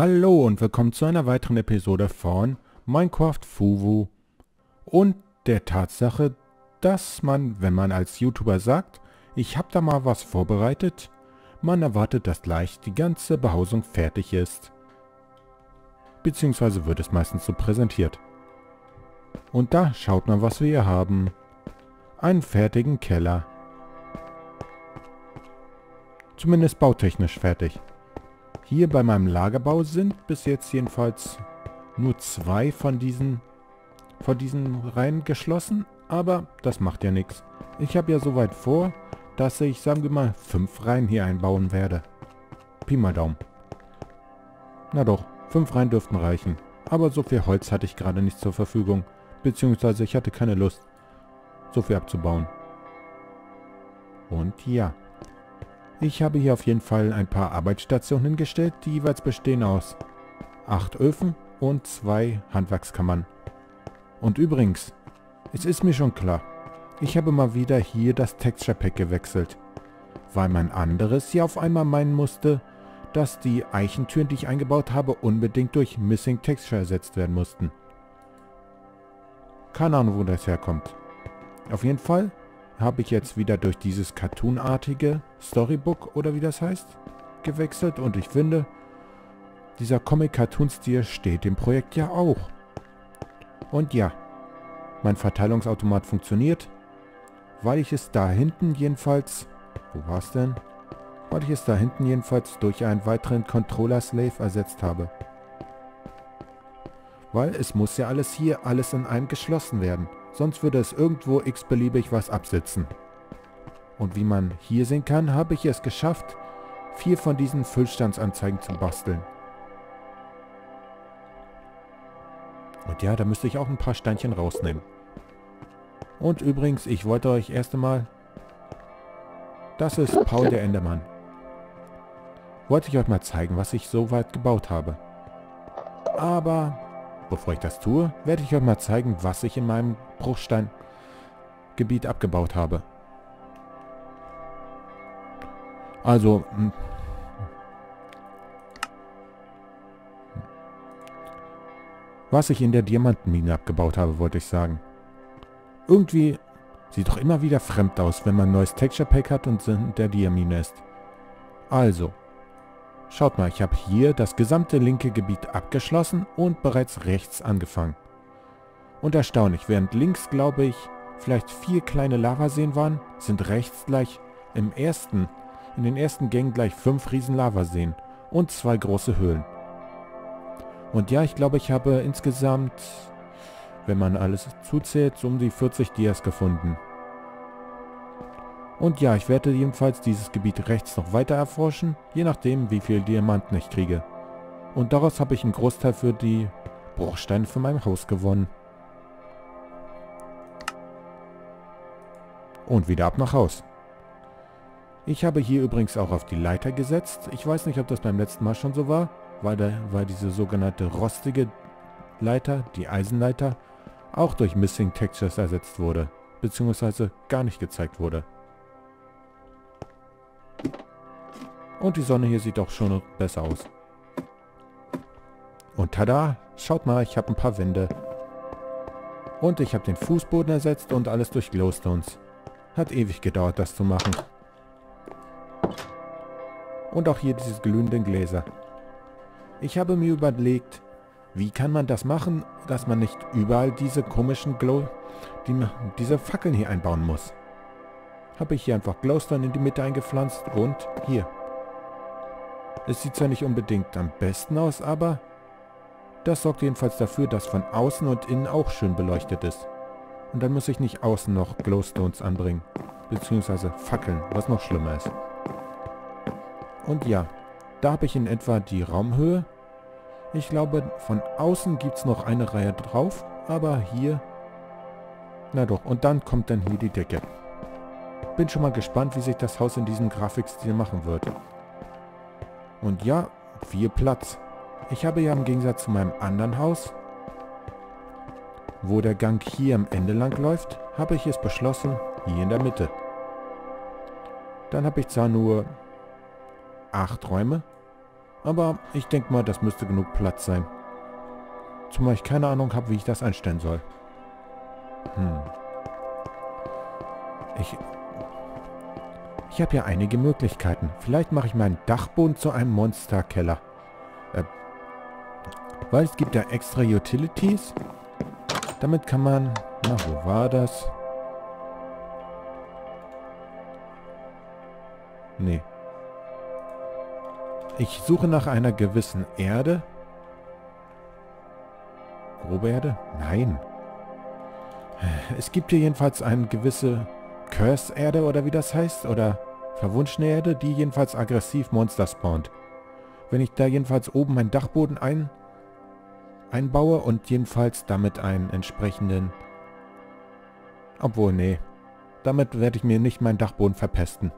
Hallo und willkommen zu einer weiteren Episode von Minecraft Fuwu und der Tatsache, dass man, wenn man als YouTuber sagt, ich habe da mal was vorbereitet, man erwartet, dass gleich die ganze Behausung fertig ist. Beziehungsweise wird es meistens so präsentiert. Und da schaut mal, was wir hier haben. Einen fertigen Keller. Zumindest bautechnisch fertig. Hier bei meinem Lagerbau sind bis jetzt jedenfalls nur zwei von diesen, von diesen Reihen geschlossen, aber das macht ja nichts. Ich habe ja soweit vor, dass ich, sagen wir mal, fünf Reihen hier einbauen werde. Pi mal Daumen. Na doch, fünf Reihen dürften reichen. Aber so viel Holz hatte ich gerade nicht zur Verfügung. Beziehungsweise ich hatte keine Lust, so viel abzubauen. Und ja. Ich habe hier auf jeden Fall ein paar Arbeitsstationen hingestellt, die jeweils bestehen aus acht Öfen und zwei Handwerkskammern. Und übrigens, es ist mir schon klar, ich habe mal wieder hier das Texture Pack gewechselt, weil mein anderes hier auf einmal meinen musste, dass die Eichentüren, die ich eingebaut habe, unbedingt durch Missing Texture ersetzt werden mussten. Keine Ahnung, wo das herkommt. Auf jeden Fall habe ich jetzt wieder durch dieses Cartoonartige Storybook oder wie das heißt, gewechselt und ich finde, dieser Comic-Cartoon-Stil steht dem Projekt ja auch. Und ja, mein Verteilungsautomat funktioniert, weil ich es da hinten jedenfalls, wo war es denn? Weil ich es da hinten jedenfalls durch einen weiteren Controller-Slave ersetzt habe. Weil es muss ja alles hier, alles in einem geschlossen werden. Sonst würde es irgendwo x-beliebig was absitzen. Und wie man hier sehen kann, habe ich es geschafft, vier von diesen Füllstandsanzeigen zu basteln. Und ja, da müsste ich auch ein paar Steinchen rausnehmen. Und übrigens, ich wollte euch erst einmal... Das ist Paul der Endermann. Wollte ich euch mal zeigen, was ich so weit gebaut habe. Aber Bevor ich das tue, werde ich euch mal zeigen, was ich in meinem Bruchsteingebiet abgebaut habe. Also, hm. was ich in der Diamantenmine abgebaut habe, wollte ich sagen. Irgendwie sieht doch immer wieder fremd aus, wenn man ein neues Texture Pack hat und in der Diamine ist. Also, Schaut mal, ich habe hier das gesamte linke Gebiet abgeschlossen und bereits rechts angefangen. Und erstaunlich, während links, glaube ich, vielleicht vier kleine Lavaseen waren, sind rechts gleich im ersten, in den ersten Gängen gleich fünf riesen Lavaseen und zwei große Höhlen. Und ja, ich glaube, ich habe insgesamt, wenn man alles zuzählt, so um die 40 Dias gefunden. Und ja, ich werde jedenfalls dieses Gebiet rechts noch weiter erforschen, je nachdem wie viel Diamanten ich kriege. Und daraus habe ich einen Großteil für die Bruchsteine für mein Haus gewonnen. Und wieder ab nach Haus. Ich habe hier übrigens auch auf die Leiter gesetzt. Ich weiß nicht, ob das beim letzten Mal schon so war, weil, der, weil diese sogenannte rostige Leiter, die Eisenleiter, auch durch Missing Textures ersetzt wurde, beziehungsweise gar nicht gezeigt wurde. Und die Sonne hier sieht auch schon besser aus. Und tada, schaut mal, ich habe ein paar Wände. Und ich habe den Fußboden ersetzt und alles durch Glowstones. Hat ewig gedauert, das zu machen. Und auch hier diese glühenden Gläser. Ich habe mir überlegt, wie kann man das machen, dass man nicht überall diese komischen Glow, die, diese Fackeln hier einbauen muss. Habe ich hier einfach Glowstone in die Mitte eingepflanzt und hier, es sieht zwar nicht unbedingt am besten aus, aber das sorgt jedenfalls dafür, dass von außen und innen auch schön beleuchtet ist. Und dann muss ich nicht außen noch Glowstones anbringen, beziehungsweise Fackeln, was noch schlimmer ist. Und ja, da habe ich in etwa die Raumhöhe. Ich glaube, von außen gibt es noch eine Reihe drauf, aber hier... Na doch, und dann kommt dann hier die Decke. Bin schon mal gespannt, wie sich das Haus in diesem Grafikstil machen wird. Und ja, viel Platz. Ich habe ja im Gegensatz zu meinem anderen Haus, wo der Gang hier am Ende lang läuft, habe ich es beschlossen, hier in der Mitte. Dann habe ich zwar nur acht Räume, Aber ich denke mal, das müsste genug Platz sein. Zumal ich keine Ahnung habe, wie ich das einstellen soll. Hm. Ich... Ich habe ja einige Möglichkeiten. Vielleicht mache ich meinen Dachboden zu einem Monsterkeller. Äh, weil es gibt ja extra Utilities. Damit kann man... Na, wo war das? Nee. Ich suche nach einer gewissen Erde. Grobe Erde? Nein. Es gibt hier jedenfalls eine gewisse Curse-Erde oder wie das heißt. Oder verwunschene Erde, die jedenfalls aggressiv Monster spawnt. Wenn ich da jedenfalls oben meinen Dachboden ein, einbaue und jedenfalls damit einen entsprechenden... Obwohl, nee. Damit werde ich mir nicht meinen Dachboden verpesten.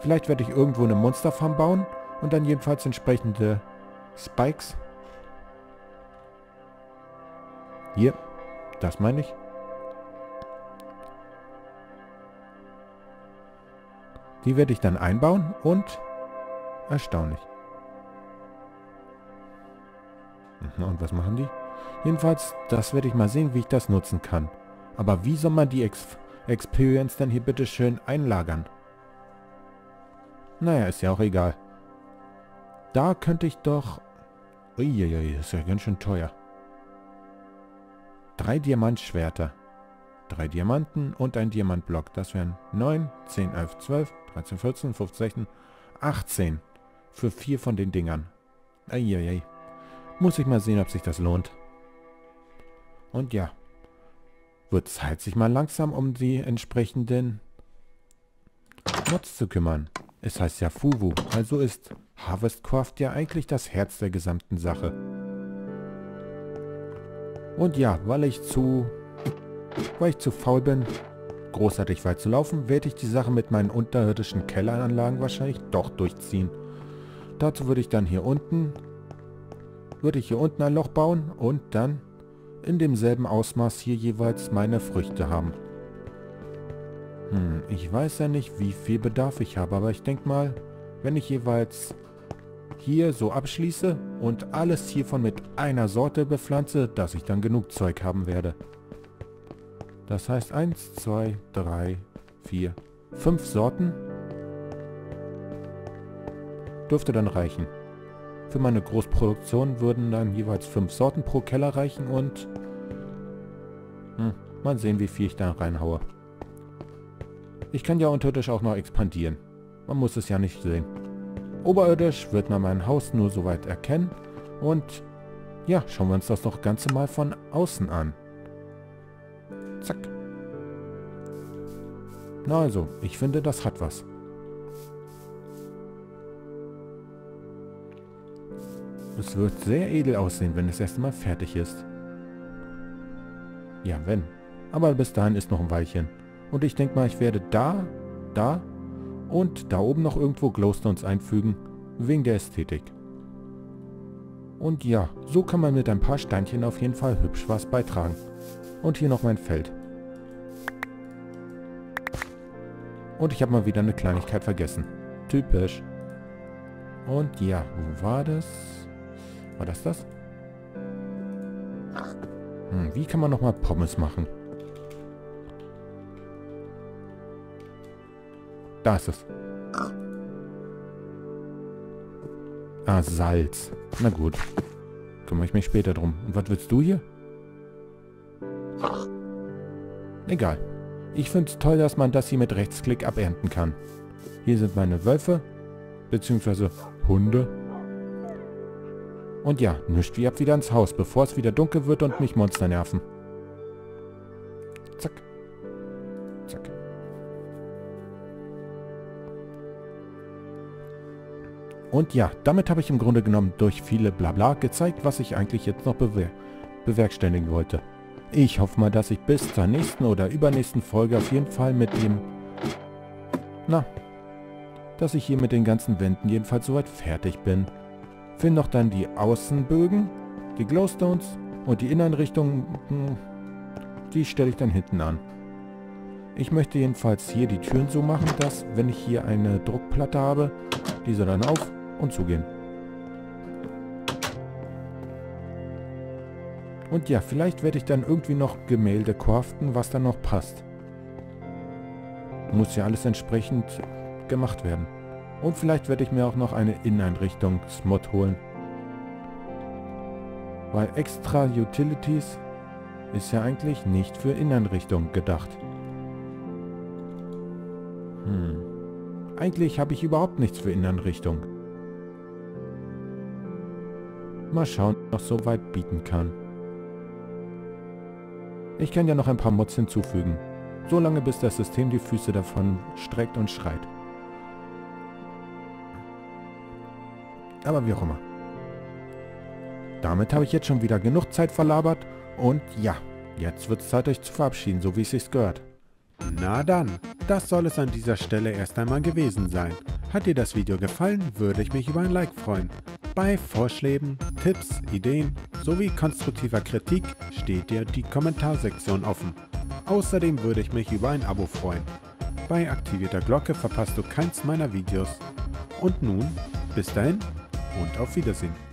Vielleicht werde ich irgendwo eine Monsterfarm bauen und dann jedenfalls entsprechende Spikes. Hier, das meine ich. Die werde ich dann einbauen und erstaunlich. Mhm, und was machen die? Jedenfalls, das werde ich mal sehen, wie ich das nutzen kann. Aber wie soll man die Ex Experience denn hier bitte schön einlagern? Naja, ist ja auch egal. Da könnte ich doch... Uiuiui, ist ja ganz schön teuer. Drei Diamantschwerter. Drei Diamanten und ein Diamantblock. Das wären 9, 10, 11, 12, 13, 14, 15, 16, 18. Für vier von den Dingern. Eieiei. Muss ich mal sehen, ob sich das lohnt. Und ja. Wird Zeit, sich mal langsam um die entsprechenden Mods zu kümmern. Es heißt ja Fuwu, also ist Harvestcraft ja eigentlich das Herz der gesamten Sache. Und ja, weil ich zu weil ich zu faul bin, großartig weit zu laufen, werde ich die Sache mit meinen unterirdischen Kelleranlagen wahrscheinlich doch durchziehen. Dazu würde ich dann hier unten, würde ich hier unten ein Loch bauen und dann in demselben Ausmaß hier jeweils meine Früchte haben. Hm, ich weiß ja nicht, wie viel Bedarf ich habe, aber ich denke mal, wenn ich jeweils hier so abschließe und alles hiervon mit einer Sorte bepflanze, dass ich dann genug Zeug haben werde. Das heißt 1, 2, 3, 4, 5 Sorten dürfte dann reichen. Für meine Großproduktion würden dann jeweils 5 Sorten pro Keller reichen und hm, mal sehen, wie viel ich da reinhaue. Ich kann ja unterirdisch auch noch expandieren. Man muss es ja nicht sehen. Oberirdisch wird man mein Haus nur soweit erkennen und ja, schauen wir uns das doch Ganze mal von außen an. Zack. Na also, ich finde, das hat was. Es wird sehr edel aussehen, wenn es erst einmal fertig ist. Ja, wenn. Aber bis dahin ist noch ein Weilchen. Und ich denke mal, ich werde da, da und da oben noch irgendwo Glowstones einfügen, wegen der Ästhetik. Und ja, so kann man mit ein paar Steinchen auf jeden Fall hübsch was beitragen. Und hier noch mein Feld. Und ich habe mal wieder eine Kleinigkeit vergessen. Typisch. Und ja, wo war das? War das das? Hm, wie kann man nochmal Pommes machen? Da ist es. Ah, Salz. Na gut. Kümmere ich mich später drum. Und was willst du hier? Egal. Ich finde es toll, dass man das hier mit Rechtsklick abernten kann. Hier sind meine Wölfe, beziehungsweise Hunde. Und ja, nischt wie ab wieder ins Haus, bevor es wieder dunkel wird und mich Monster nerven. Zack. Zack. Und ja, damit habe ich im Grunde genommen durch viele Blabla gezeigt, was ich eigentlich jetzt noch bewer bewerkstelligen wollte. Ich hoffe mal, dass ich bis zur nächsten oder übernächsten Folge auf jeden Fall mit dem... Na, dass ich hier mit den ganzen Wänden jedenfalls soweit fertig bin. Finde noch dann die Außenbögen, die Glowstones und die Inneneinrichtungen, hm, die stelle ich dann hinten an. Ich möchte jedenfalls hier die Türen so machen, dass, wenn ich hier eine Druckplatte habe, die soll dann auf und zugehen. Und ja, vielleicht werde ich dann irgendwie noch Gemälde craften, was dann noch passt. Muss ja alles entsprechend gemacht werden. Und vielleicht werde ich mir auch noch eine Inneneinrichtungsmod holen. Weil extra Utilities ist ja eigentlich nicht für Inneneinrichtung gedacht. Hm. Eigentlich habe ich überhaupt nichts für Inneneinrichtung. Mal schauen, was so weit bieten kann. Ich kann ja noch ein paar Mods hinzufügen. So lange bis das System die Füße davon streckt und schreit. Aber wie auch immer. Damit habe ich jetzt schon wieder genug Zeit verlabert und ja, jetzt wird es Zeit euch zu verabschieden, so wie es sich gehört. Na dann, das soll es an dieser Stelle erst einmal gewesen sein. Hat dir das Video gefallen, würde ich mich über ein Like freuen. Bei Vorschlägen, Tipps, Ideen sowie konstruktiver Kritik steht dir die Kommentarsektion offen. Außerdem würde ich mich über ein Abo freuen. Bei aktivierter Glocke verpasst du keins meiner Videos. Und nun, bis dahin und auf Wiedersehen.